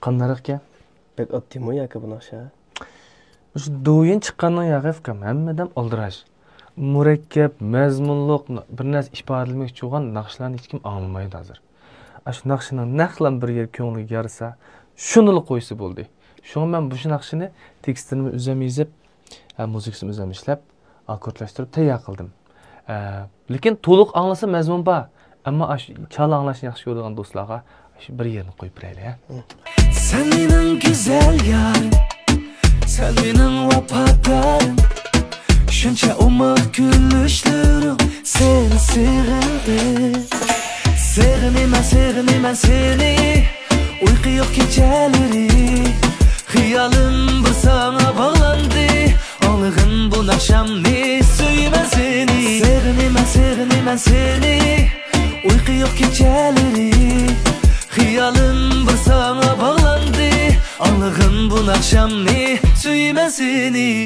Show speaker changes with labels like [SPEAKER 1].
[SPEAKER 1] Qandarak ekan?
[SPEAKER 2] Bek optimo yoki bu naqsha?
[SPEAKER 1] Shu do'yin chiqqandan yaqin hammadan oldirash. Murakkab, mazmunliq bir narsa ifodalanmoqchi bo'lgan naqshlarni hech kim anglamaydi hozir. Shu naqshini naqlan bir yer ko'ngliga yarasa, shuni qo'ysa bo'ldi. Shunga men bu naqshini tekstilni o'zim yozib, muzikasini o'zim ishlab, akkordlashtirib tayyor qildim. Lekin to'liq anglasa mazmun bor. Ammo chala anglashni yaxshi ko'radigan do'stlarga shu bir yerni qo'yib beraylik.
[SPEAKER 3] Sen mening go'zal yarim, sen mening vafodorim. Shuncha umr kulishlarim seni sevdim. Sevmayman, sevmayman seni. Uyqu yo'q kechalari, xiyolim bir sana bog'landi. Olg'in bu naqshamni suyman seni. Sevmayman, sevmayman seni. Uyqu yo'q kechalari, bu naqshamni suyman seni.